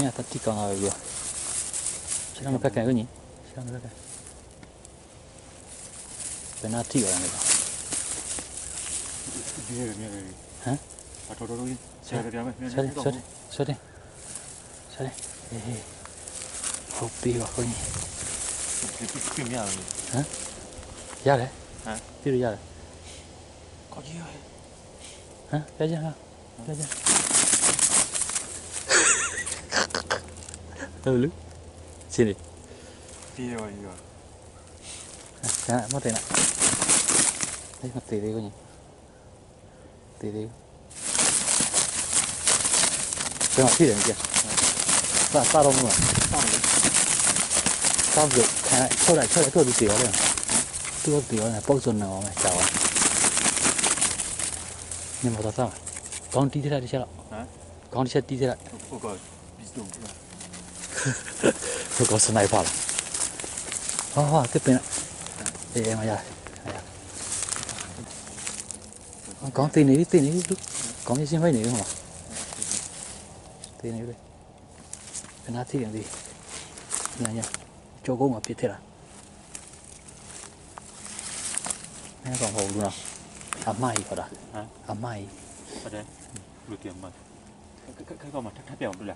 Mira, está tica una vez. Será no caca, coño. Será no caca. Pena tica la neta. ဒီရနေတယ် ဟမ် အတော်တော်ကြီးဆရာကြမယ် Sale, sale, sale. Sale. Eh.ဟုတ်ပြီပါခွန်ကြီး ပြင်းရတယ် ရတယ် ဟမ် ပြ Tớ lứt Xin đi Đi rồi, đi rồi. À, cái mất tiền ạ. Đấy, mất tiền đi coi nhỉ. Tỉ đi. Cái mặt tiền đấy kìa? Bạn xa đông rồi Sao rồi Cái này, sao lại, thôi lại cửa bị tỉ đó rồi Cửa bị tỉ này, bốc dồn nào mày, chào anh Nhưng mà tao sao Con đi thế này đi xe lọ Con đi xe đi thế này. Ủa rồi, bị ここスナイパーだああ tiếp bên ạ. Để em ra có tí nữa đi tí nữa đi có như xin mấy nữa không ạ? Tí nữa đi bên hát gì? Này nha. Cho cô mà biết thế là nghe còn hồ luôn à? Mai phải đó à mai. Phải đấy được kiểu mà. Cái cái cái con mà thắt thắt bèo được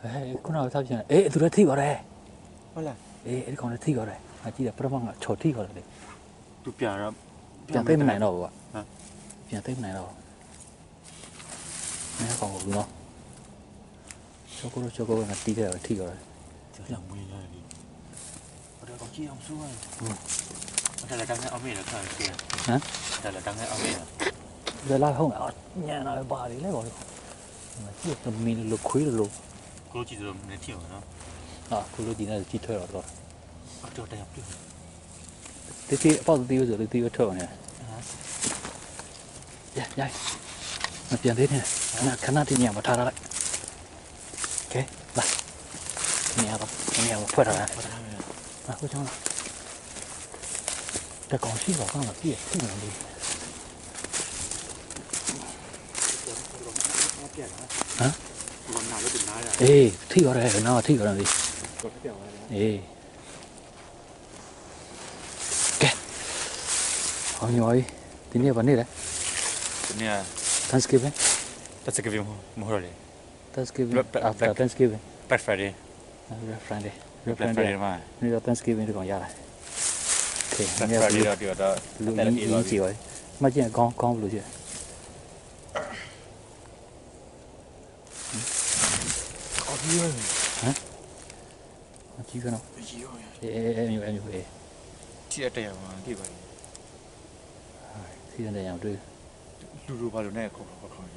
တင်နေလေဘယ်နာတီးရင်ဒီနာညာကြောကုန်းမှာပြစ်ထက်လားအဲကောင်ဟုတ်လို့နော်အမိုက်ခေါ်တာအမိုက် ဟုတ်တယ်လူတည်းမှာခိုင်ကောမှာထပ်ပြောင်းလို့လား အဲခုနကထားပြန်အေးသူလည်းထိပါတယ် ဟုတ်လား အေးအဲ့ဒီကောင်လည်းထိပါတယ်အကြည့်တယ်ပထမကချော်ထိခေါ်တယ် သူပြန်တော့ ပြန်သိမနိုင်တော့ဘူးက ဟမ် ပြန်သိမနိုင်တော့ဘူးအဲကောင်ဘူးနော်ချိုကိုချိုကိုကတီးတယ်ထိခေါ်တယ် ကျောင်းမွေးရတယ်ဟုတ်တယ်ကောကြီးအောင်ဆိုးရတယ်ဟုတ်တယ်တန်းအောင်မေးလည်းခံရတယ် ဟမ် ဟုတ်တယ်တန်းအောင်မေးလား ဘယ်လာဟုတ်လားညံတော့ပါလေလေကောင်ဒီကြည့်သမီးလိုခွေးလို 그렇지도 내 튀어 나. 아, 그걸로 니나 뒤터야 알 아. 아, 저 때야 뿌. 대체 아빠도 뒤에 저래 뒤에 터 네. 야, 야. 나 변대 되 네. 나 가나티 니야 뭐 타 라. 오케 이. 봐. 니야 봐. 니야 뭐 퍼 라. 아, 고 정. 这刚洗澡干了，别碰了你。啊？ 예, 튀겨라 해. 나와 튀겨라. 예. 게. 아니 와이. 드니야 바니라. 드니야. Thanksgiving. Thanksgiving mohorali. Thanksgiving. After Thanksgiving. Black Friday. Black Friday. Black Friday mà. Nên là Thanksgiving thì còn giá này. Okay. Black Friday đó thì đó. Lúc nãy chỉ rồi. Mà chỉ con con luôn chứ. ကြည့်ပါမကျင်ကောင်းကောင်းလို့ရှိတယ်အော်ဒီရဟမ်အကြည့်ကနော်ကြီးရောအေးအေးအေးအေးအေးချီတဲ့တရားမှာကြည့်ပါစီးတဲ့ညောင်တွေ့လူလူဘာလို့နဲ့ခေါ်ခေါ်ခေါ်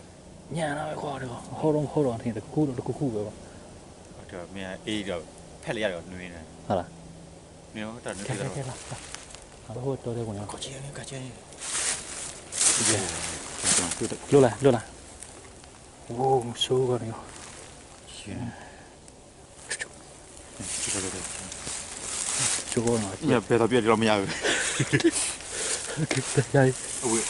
ညံတော့ခွာတော့ဟောတော့ဟောတော့ထင်တယ်ခုတော့ခုခုပဲပေါ့ဟုတ်တယ်မင်းအေးတော့ဖက်လိုက်ရတော့နှွေးနေဟုတ်လားနင်တော့နှွေးကဲတယ်ကဲတော့လာဟာဟိုတော်တယ်ကွာကောချီနေကချီနေလို့လားလို့လားโอ้ဆိုးကနေရှ င်ချီတယ်တယ်ချိုးတော့ညဘယ်တော့ပြတော့မရဘူးကဲရိုက်အဝေး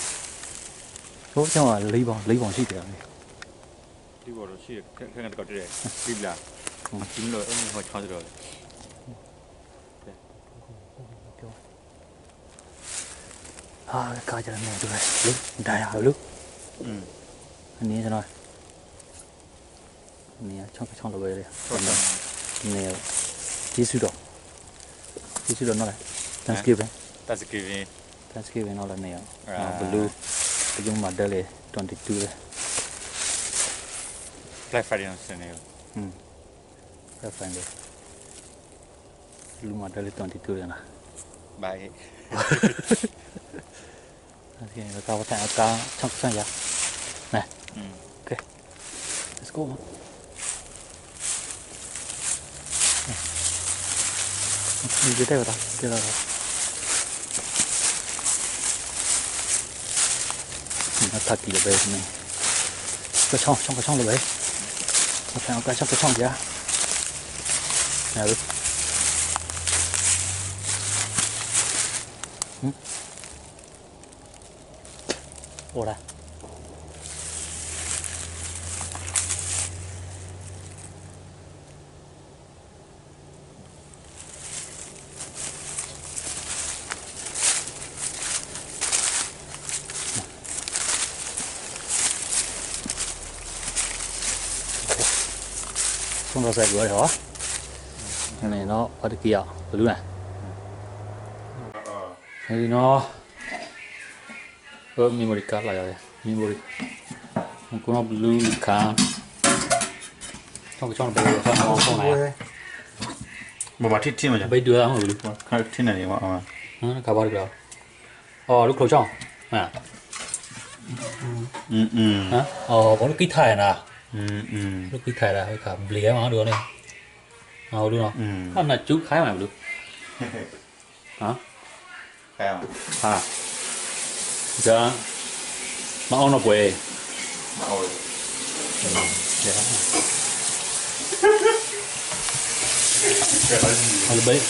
ဟိုကျောင်းကလေးပေါင်လေးပေါင်ရှိတယ်လေဒီဘောတော့ရှိခက်ခက်တော့တဲ့ပြီလားဒီလိုအင်းဟောချောင်းတော့ဟာကာကြတယ်မြန်တူတယ်လို့ဒါရလို့อืมအနေကျွန်တော် nè trong cái trong về đây nè chỉ suy là Thanksgiving Thanksgiving Thanksgiving nó là nè blue cái giống là 22 đây Black Friday nó sẽ nè ừ 22 đây nè bye thì người ta có thể sang giá này ok let's go 你别带着它，别带它。你看它底下呗，没？快唱，唱快唱了呗！我想要该唱个唱去啊！嗯，我来。không nó sẽ gửi hả? Cái này nó ở đây kia ở lúc này. Thì nó ở memory card lại rồi. Memory. Không có nó blue card. Trong cái trong này à. bây giờ không không này bà bát thịt thiên mà chẳng bây đưa không? Được không thiên này mà mà cá ba được ờ lúc khẩu trong à. Ừ ừ. Hả? Ờ có cái thải nào Ừ, ừ. lúc cái thầy là hơi khả lía mà được này. Ờ, Ngầu được không? Ừ. Hôm nay chú khái mà được. Hả? Khái à dạ. Mà ông nó quê. Mà ôi. Dạ. Halo baik.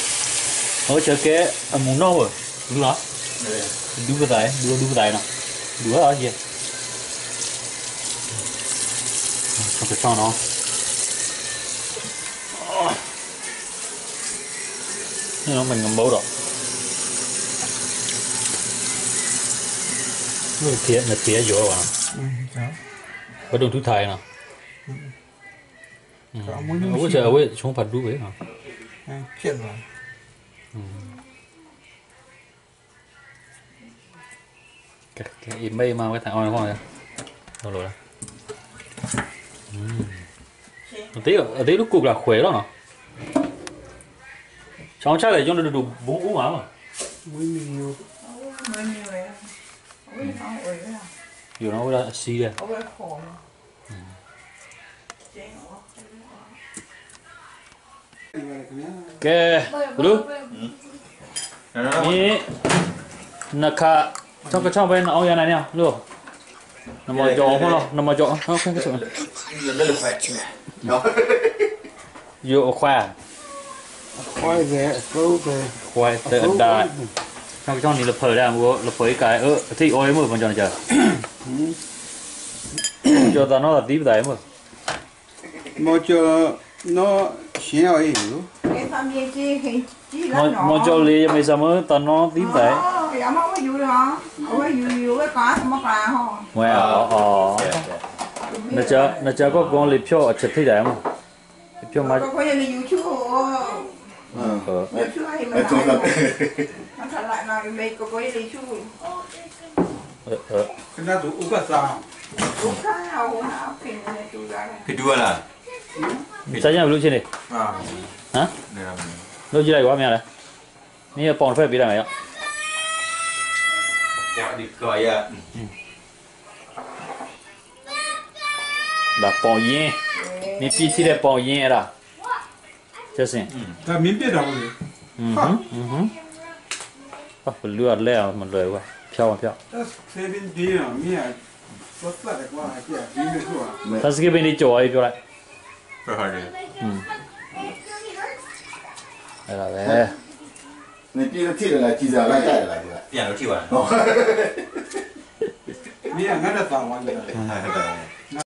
Oh cakap, mau nawa, dua, dua kedai, cái dua kedai nak, dua gì anche qua no? Nó mình còn bấu đỏ Cái tía, là tía vô à? Có đồ thứ thầy nào? Ừ. Ủa trời ơi, chúng phạt đu bế hả? Ừ, chuyện. Ừ. Cái, cái im bay mà cái thằng oi không rồi. Đâu rồi đó. Adeiro, adeiro kugla khuela no. Chong cha le jong du du bu u ma ma. Muy mio. Muy mio ya. Oi na oi ya. Yo no voy a si ya. Oi ko. ok, lu. Ni naka trong cái cháu bên ông nhà này nè, lu. Nó mà dọn không đâu, nó mà dọn. Ok, cái chuyện là là khỏe đó vô khoa khoa về câu về khoa tự đại trong trong thì lập phơi ra mua lập phơi cái ơ thì ôi mới còn chờ. Chờ cho ta nó là tiếp đấy mà. Mà cho nó xé ấy hiểu mà cho lì cho mày sao mới ta nó tiếp đấy. Hãy subscribe cho kênh Ghiền Mì Gõ Để không bỏ lỡ những video hấp dẫn Naja naja ko gong le pyo acha thai dai ma. Pyo ma. Ko ko ya ni YouTube o. Ha. Ma pyo ai ma. Ma la. Ma sa la na me ko ko ya ni YouTube. Eh eh. Kana tu uka sa. Uka ya o na pin ne tu da. Kedua lah. Sajanya belum sini. Ha. Ha? Lo jilai wa mia lah. Ni pon fe bi da ya. Ya di ko ya. là bao yên mình bị thì là bao yên là chứ gì là mình biết đâu ừ hử ừ hử à phải lừa lẹo, mà lười quá. Phiêu mà phiêu ta sẽ bên đi chỗ ấy phiêu lại. Phải hỏi đi. Ừ. Đây là về này kia thì là chỉ giờ lại chạy lại rồi, giờ nó à, vậy, miệng nó đã vào rồi,